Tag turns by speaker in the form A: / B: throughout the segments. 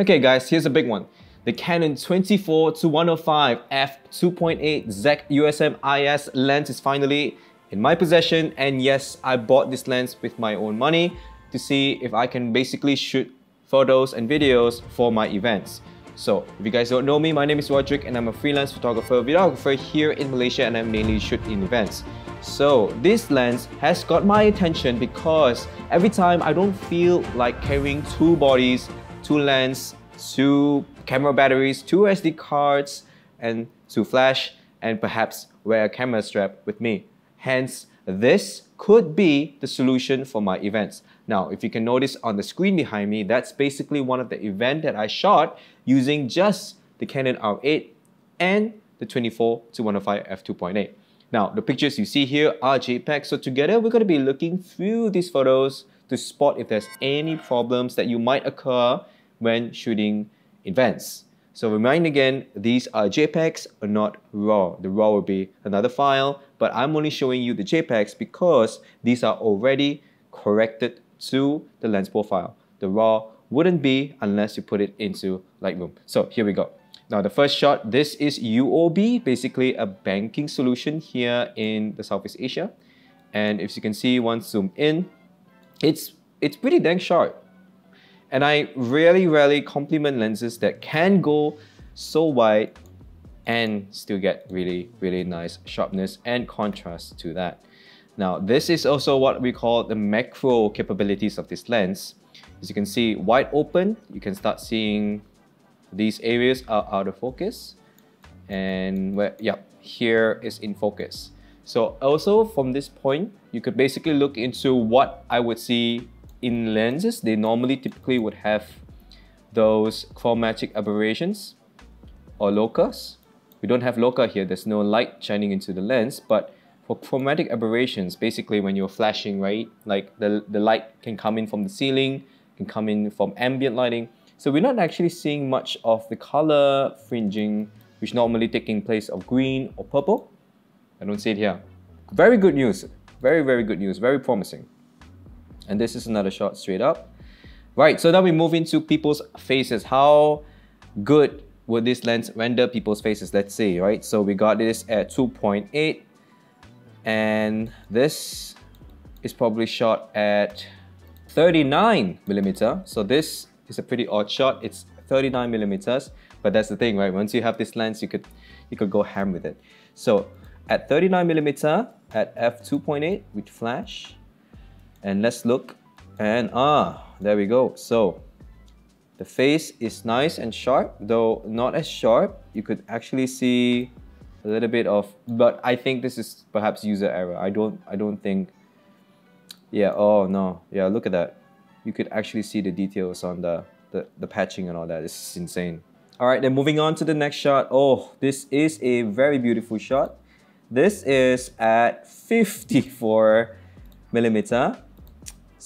A: Okay guys, here's a big one. The Canon 24 to 105 f 2.8 ZEC USM IS lens is finally in my possession and yes, I bought this lens with my own money to see if I can basically shoot photos and videos for my events. So, if you guys don't know me, my name is Rodric and I'm a freelance photographer, videographer here in Malaysia and I mainly shoot in events. So, this lens has got my attention because every time I don't feel like carrying two bodies, two lens, two camera batteries, two SD cards, and two flash, and perhaps wear a camera strap with me. Hence, this could be the solution for my events. Now, if you can notice on the screen behind me, that's basically one of the event that I shot using just the Canon R8 and the 24 to 105 f2.8. Now, the pictures you see here are JPEG, so together we're going to be looking through these photos to spot if there's any problems that you might occur when shooting events. So remind again, these are JPEGs, not RAW. The RAW will be another file, but I'm only showing you the JPEGs because these are already corrected to the lens profile. The RAW wouldn't be unless you put it into Lightroom. So here we go. Now the first shot, this is UOB, basically a banking solution here in the Southeast Asia. And if you can see once zoom in, it's, it's pretty dang sharp. And I really, really compliment lenses that can go so wide and still get really, really nice sharpness and contrast to that. Now, this is also what we call the macro capabilities of this lens. As you can see, wide open, you can start seeing these areas are out of focus. And where, yeah, here is in focus. So also from this point, you could basically look into what I would see in lenses, they normally typically would have those chromatic aberrations or locus. We don't have loci here, there's no light shining into the lens, but for chromatic aberrations, basically when you're flashing, right, like the, the light can come in from the ceiling, can come in from ambient lighting. So we're not actually seeing much of the color fringing, which normally taking place of green or purple. I don't see it here. Very good news. Very, very good news. Very promising. And this is another shot straight up. Right, so now we move into people's faces. How good would this lens render people's faces? Let's see, right? So we got this at 2.8 and this is probably shot at 39 millimeter. So this is a pretty odd shot. It's 39 millimeters, but that's the thing, right? Once you have this lens, you could you could go ham with it. So at 39 millimeter at f2.8 with flash, and let's look. And ah there we go. So the face is nice and sharp though not as sharp. You could actually see a little bit of but I think this is perhaps user error. I don't I don't think yeah oh no. Yeah look at that. You could actually see the details on the the, the patching and all that. It's insane. All right then moving on to the next shot. Oh this is a very beautiful shot this is at 54 millimeter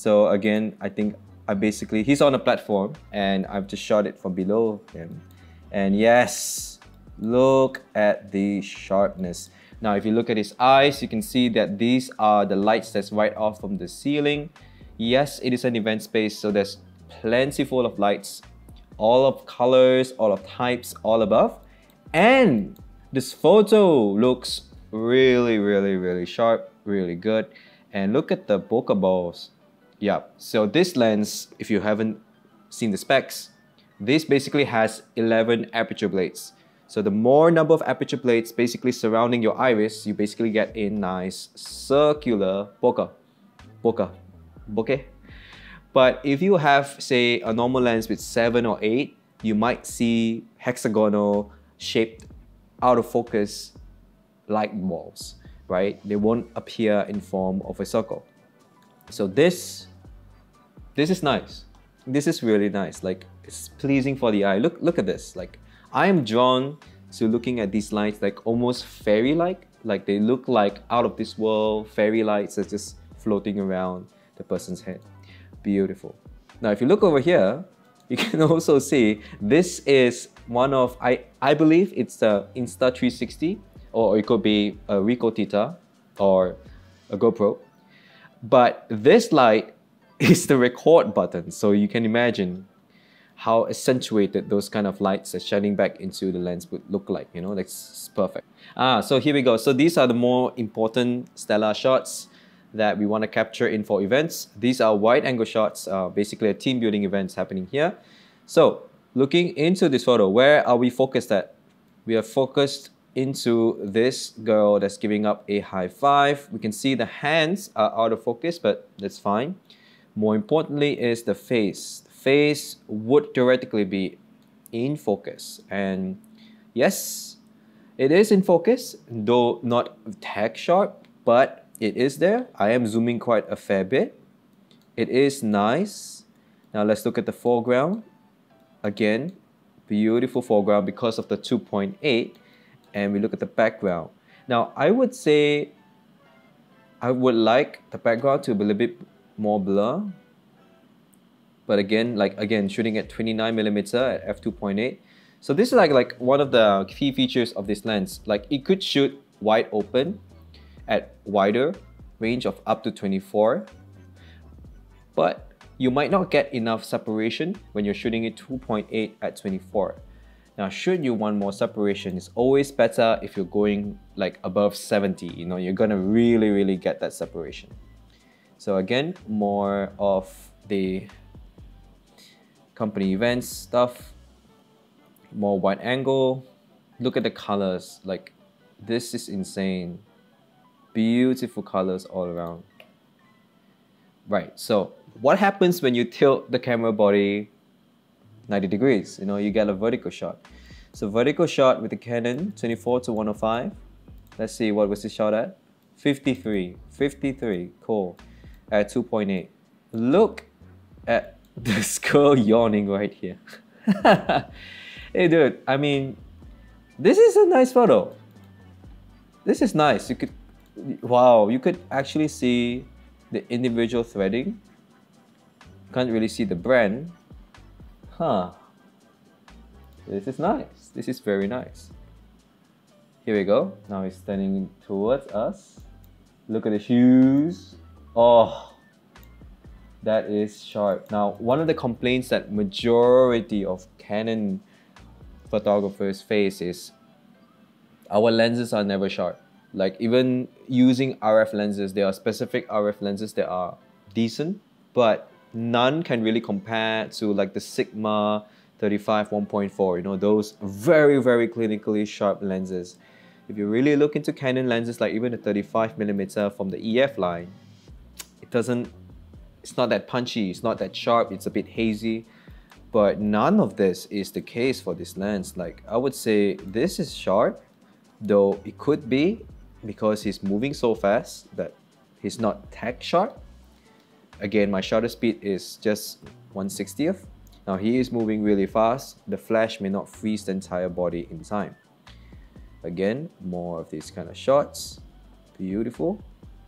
A: so again, I think I basically, he's on a platform and I've just shot it from below him. And yes, look at the sharpness. Now, if you look at his eyes, you can see that these are the lights that's right off from the ceiling. Yes, it is an event space, so there's plenty full of lights, all of colors, all of types, all above. And this photo looks really, really, really sharp, really good. And look at the bokeh balls. Yeah, so this lens, if you haven't seen the specs, this basically has 11 aperture blades. So the more number of aperture blades basically surrounding your iris, you basically get a nice circular bokeh. Bokeh. Bokeh. But if you have, say, a normal lens with 7 or 8, you might see hexagonal shaped out of focus light balls, right? They won't appear in form of a circle. So this this is nice. This is really nice. Like it's pleasing for the eye. Look, look at this. Like I am drawn to looking at these lights like almost fairy-like. Like they look like out of this world fairy lights are just floating around the person's head. Beautiful. Now, if you look over here, you can also see this is one of I I believe it's the Insta360 or it could be a Ricoh Theta or a GoPro. But this light is the record button. So you can imagine how accentuated those kind of lights are shining back into the lens would look like. You know, that's perfect. Ah, so here we go. So these are the more important stellar shots that we want to capture in for events. These are wide angle shots, uh, basically a team building events happening here. So looking into this photo, where are we focused at? We are focused into this girl that's giving up a high five. We can see the hands are out of focus, but that's fine. More importantly is the face. The face would theoretically be in focus. And yes, it is in focus, though not tack sharp, but it is there. I am zooming quite a fair bit. It is nice. Now let's look at the foreground. Again, beautiful foreground because of the 2.8 and we look at the background. Now I would say I would like the background to be a little bit more blur. But again, like again, shooting at 29 millimeter at f2.8. So this is like, like one of the key features of this lens. Like it could shoot wide open at wider range of up to 24. But you might not get enough separation when you're shooting it 2.8 at 24. Now, should you want more separation, it's always better if you're going like above 70, you know, you're gonna really, really get that separation. So again, more of the company events stuff, more wide angle. Look at the colors, like this is insane. Beautiful colors all around. Right, so what happens when you tilt the camera body 90 degrees. You know, you get a vertical shot. So vertical shot with the Canon 24 to 105. Let's see what was the shot at. 53, 53, cool. At 2.8. Look at this girl yawning right here. hey dude, I mean, this is a nice photo. This is nice. You could, wow, you could actually see the individual threading. Can't really see the brand, Huh. This is nice. This is very nice. Here we go. Now he's standing towards us. Look at the shoes. Oh, that is sharp. Now, one of the complaints that majority of Canon photographers face is our lenses are never sharp. Like even using RF lenses, there are specific RF lenses that are decent, but none can really compare to like the Sigma 35 1.4, you know, those very, very clinically sharp lenses. If you really look into Canon lenses, like even the 35 millimeter from the EF line, it doesn't, it's not that punchy, it's not that sharp, it's a bit hazy. But none of this is the case for this lens. Like I would say this is sharp, though it could be because he's moving so fast that he's not tack sharp Again, my shutter speed is just 1 60th. Now he is moving really fast. The flash may not freeze the entire body in time. Again, more of these kind of shots. Beautiful.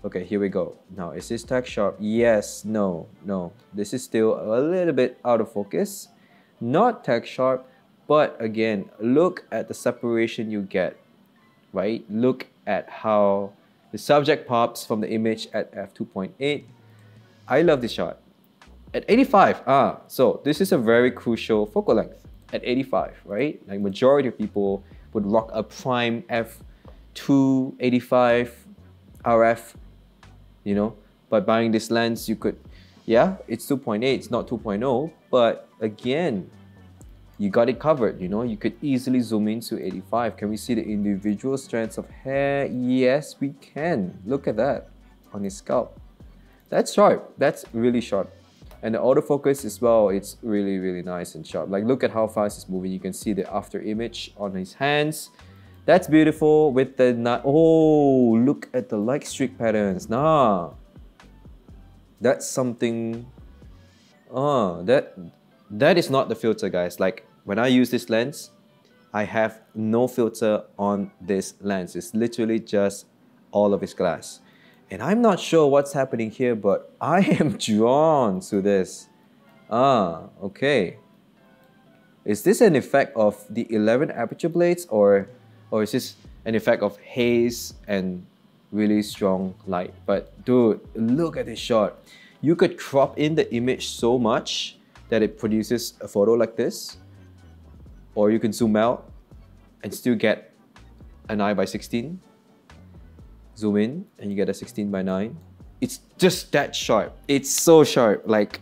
A: Okay, here we go. Now, is this tack sharp? Yes, no, no. This is still a little bit out of focus. Not tack sharp, but again, look at the separation you get, right? Look at how the subject pops from the image at f2.8 I love this shot. At 85, ah, so this is a very crucial focal length. At 85, right? Like majority of people would rock a prime f285 RF, you know. By buying this lens, you could, yeah, it's 2.8, it's not 2.0, but again, you got it covered, you know. You could easily zoom into 85. Can we see the individual strands of hair? Yes, we can. Look at that on his scalp. That's sharp. That's really sharp. And the autofocus as well, it's really, really nice and sharp. Like look at how fast it's moving. You can see the after image on his hands. That's beautiful with the, oh, look at the light streak patterns. Nah, that's something, oh, that, that is not the filter guys. Like when I use this lens, I have no filter on this lens. It's literally just all of its glass. And I'm not sure what's happening here, but I am drawn to this. Ah, okay. Is this an effect of the 11 aperture blades or, or is this an effect of haze and really strong light? But dude, look at this shot. You could crop in the image so much that it produces a photo like this, or you can zoom out and still get an 9 by 16. Zoom in and you get a 16 by 9. It's just that sharp. It's so sharp. Like,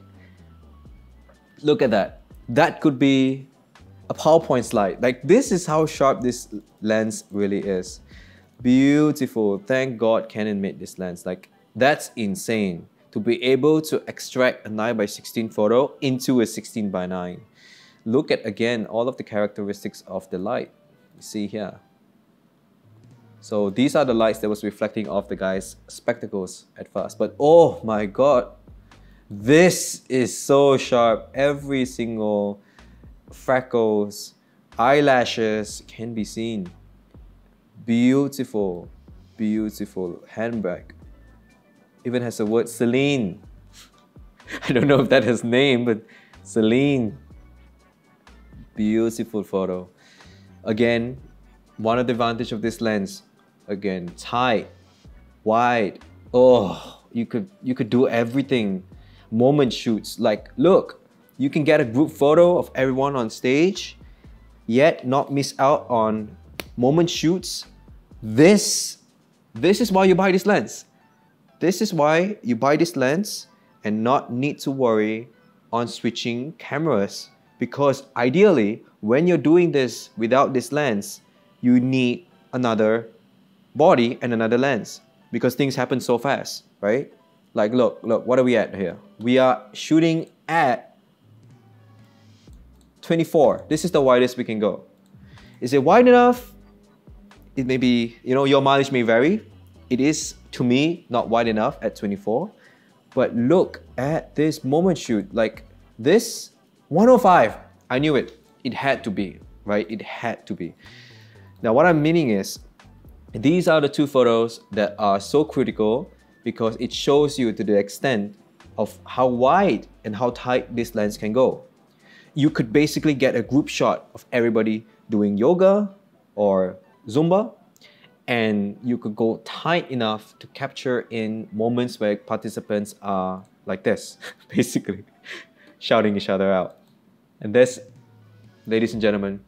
A: look at that. That could be a PowerPoint slide. Like, this is how sharp this lens really is. Beautiful. Thank God Canon made this lens. Like, that's insane to be able to extract a 9 by 16 photo into a 16 by 9. Look at again all of the characteristics of the light. You see here. So these are the lights that was reflecting off the guy's spectacles at first. But oh my god, this is so sharp. Every single freckles, eyelashes can be seen. Beautiful, beautiful handbag even has the word Celine. I don't know if that has name, but Celine. Beautiful photo. Again, one of the advantage of this lens, again, tight, wide. Oh, you could you could do everything. Moment shoots, like look, you can get a group photo of everyone on stage, yet not miss out on moment shoots. This, this is why you buy this lens. This is why you buy this lens and not need to worry on switching cameras because ideally when you're doing this without this lens you need another body and another lens because things happen so fast right like look look what are we at here we are shooting at 24 this is the widest we can go is it wide enough it may be you know your mileage may vary it is, to me, not wide enough at 24. But look at this moment shoot. Like this, 105. I knew it. It had to be, right? It had to be. Now, what I'm meaning is, these are the two photos that are so critical because it shows you to the extent of how wide and how tight this lens can go. You could basically get a group shot of everybody doing yoga or Zumba and you could go tight enough to capture in moments where participants are like this, basically, shouting each other out. And this, ladies and gentlemen,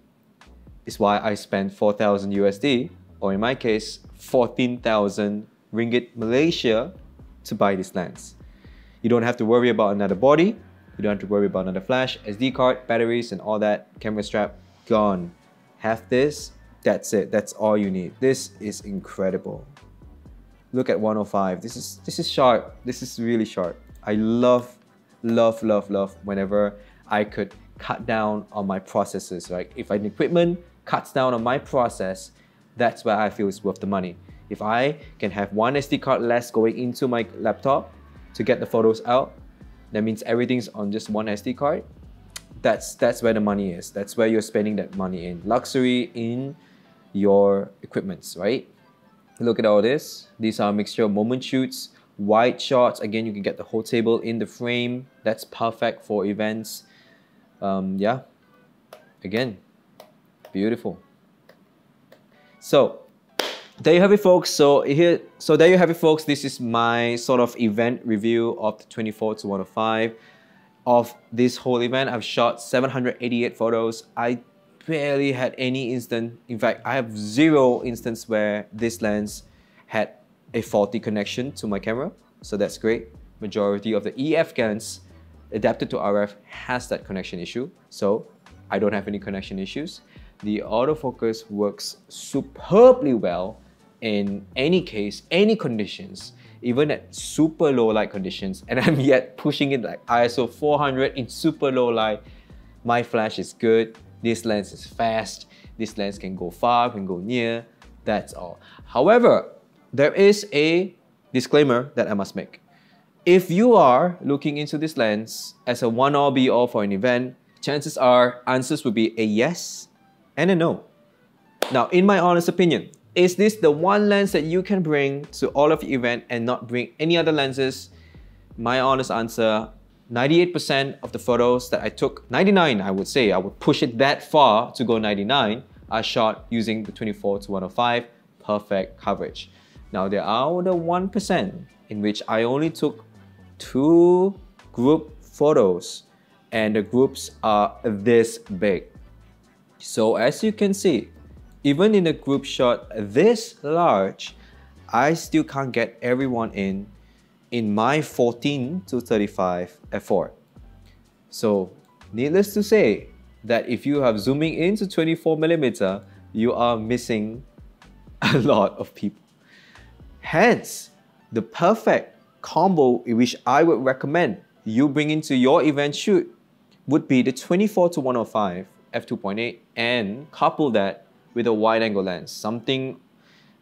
A: is why I spent 4,000 USD, or in my case, 14,000 ringgit Malaysia to buy this lens. You don't have to worry about another body, you don't have to worry about another flash, SD card, batteries, and all that, camera strap, gone. Have this that's it. That's all you need. This is incredible. Look at 105. This is this is sharp. This is really sharp. I love, love, love, love whenever I could cut down on my processes. Right? If an equipment cuts down on my process, that's where I feel it's worth the money. If I can have one SD card less going into my laptop to get the photos out, that means everything's on just one SD card. That's that's where the money is. That's where you're spending that money in. Luxury in your equipments, right? Look at all this. These are a mixture of moment shoots, wide shots. Again, you can get the whole table in the frame. That's perfect for events. Um, yeah, again, beautiful. So there you have it folks so here so there you have it folks this is my sort of event review of the 24 to 105 of this whole event i've shot 788 photos i barely had any instant. In fact, I have zero instance where this lens had a faulty connection to my camera. So that's great. Majority of the EF lens adapted to RF has that connection issue. So I don't have any connection issues. The autofocus works superbly well in any case, any conditions, even at super low light conditions. And I'm yet pushing it like ISO 400 in super low light. My flash is good. This lens is fast, this lens can go far, can go near, that's all. However, there is a disclaimer that I must make. If you are looking into this lens as a one-all be-all for an event, chances are answers will be a yes and a no. Now, in my honest opinion, is this the one lens that you can bring to all of your event and not bring any other lenses? My honest answer 98% of the photos that I took, 99 I would say, I would push it that far to go 99, are shot using the 24 to 105 perfect coverage. Now there are the 1% in which I only took two group photos and the groups are this big. So as you can see, even in a group shot this large, I still can't get everyone in in my 14 to 35 f4. So needless to say that if you have zooming into 24 millimeter, you are missing a lot of people. Hence, the perfect combo which I would recommend you bring into your event shoot would be the 24 to 105 f2.8 and couple that with a wide angle lens, something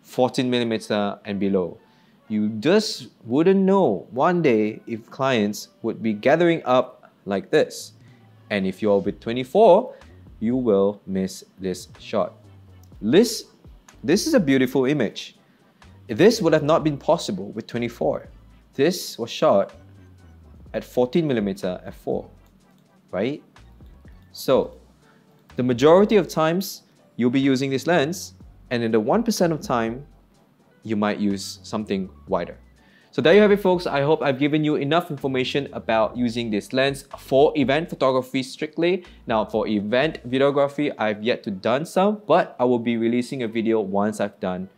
A: 14 millimeter and below. You just wouldn't know one day if clients would be gathering up like this. And if you're with 24, you will miss this shot. This, this is a beautiful image. This would have not been possible with 24. This was shot at 14 millimeter f4, right? So the majority of times you'll be using this lens and in the 1% of time, you might use something wider. So there you have it folks. I hope I've given you enough information about using this lens for event photography strictly. Now for event videography, I've yet to done some, but I will be releasing a video once I've done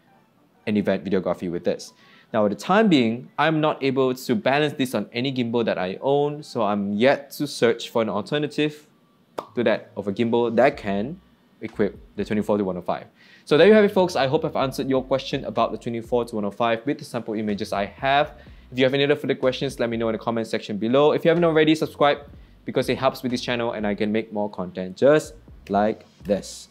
A: an event videography with this. Now at the time being, I'm not able to balance this on any gimbal that I own, so I'm yet to search for an alternative to that of a gimbal that can equip the 24 to 105. So there you have it folks. I hope I've answered your question about the 24 to 105 with the sample images I have. If you have any other further questions, let me know in the comment section below. If you haven't already, subscribe because it helps with this channel and I can make more content just like this.